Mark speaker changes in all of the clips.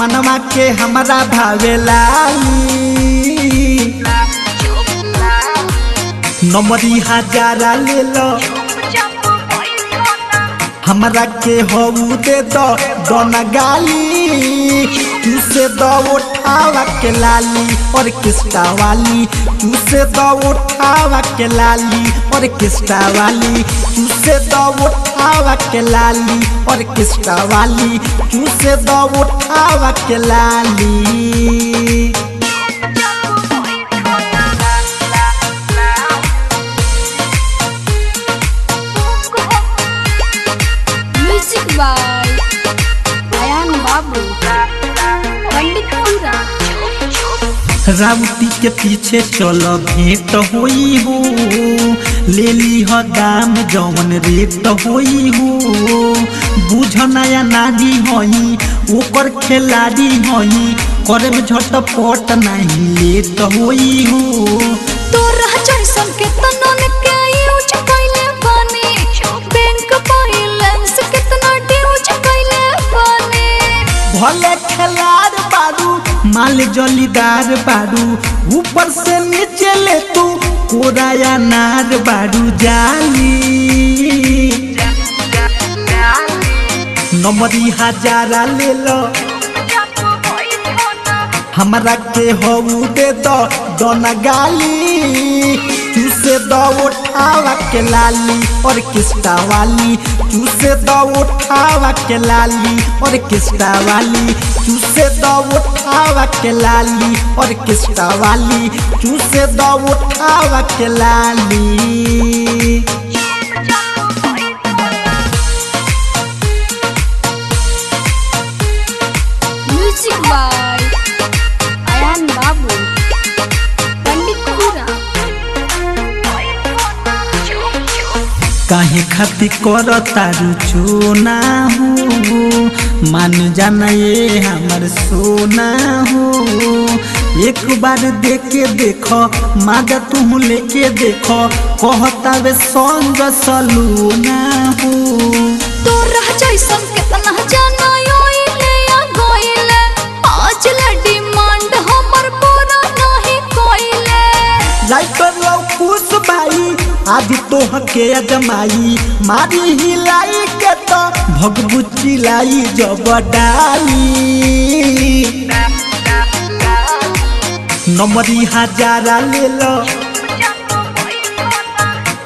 Speaker 1: मनवा के हमरा भावेला नमरी हजारा ले लो हमरा के हऊ दे दो दोना गाली तू से दो उठावा के लाली और किस्टा वाली तू से दो उठावा के लाली और किस्टा वाली तू से दो उठावा के लाली और किस्टा वाली तू से दो उठावा के लाली। राउटी के पीछे चलो भेंट होई हो। ले ली हो दाम जवन रेट होई हो। बुझ नया नारी होई ओकर खिलाड़ी होई करे में झटपट नहीं लेट होई हो।
Speaker 2: तोरा जैसन के तनन के यूज़ कइले बानी। बैंक बैलेंस कितना ड्यूज कइले बानी।
Speaker 1: भले खिलाड़ माल जलीदार बारू ऊपर से नीचे ले तू, कोराया नार बारू जाली। नमरी हजारा ले लो। हमारा के हो दे दो, दोना गाली। चूसे दो के लाली और किस्टा वाली। चूसे दो के लाली और किस्टा वाली। चूसे दो के लाली और किस्टा वाली। चूसे दो के लाली। काहे खाती कर तारू चोना हो मान जाना ये हमर सोना हो। एक बार देखे देखो माजा तुम लेके देखो कहता वे संग सलूना हो।
Speaker 2: तोरा जैसन कितना जाना योइले या गोइले। आज ले डिमांड हमर पूरा नहीं कोइले।
Speaker 1: राइटर लो खुश भाई। आदि तो हके अजमाई मारी हिलाई के तो भगबू चिलाई जब डाली नंबरी हजारा ले लो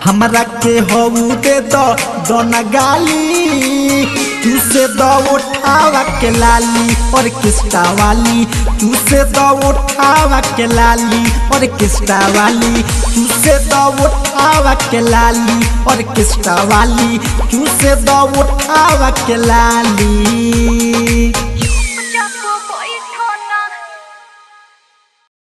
Speaker 1: हमरा के हऊ दे दो दोना गाली तू से दो उठावा के लाली, और किस्ता वाली? तू से तो उठावा के लाली, और किस्ता वाली? तू से तो उठावा के लाली, और किस्ता वाली? तू से तो उठावा के लाली।